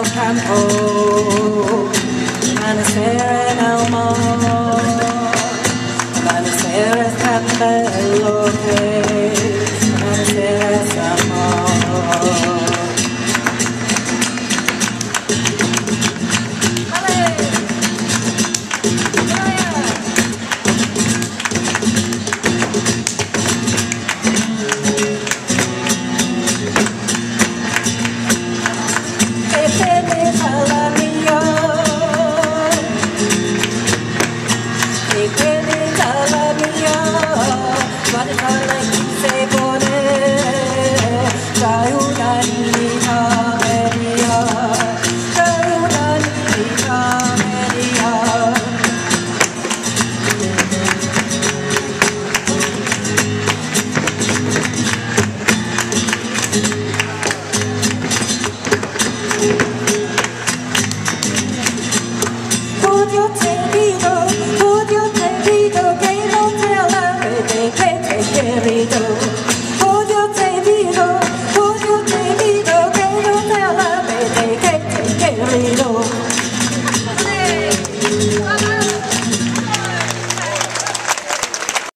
el campo, amanecer en el mar,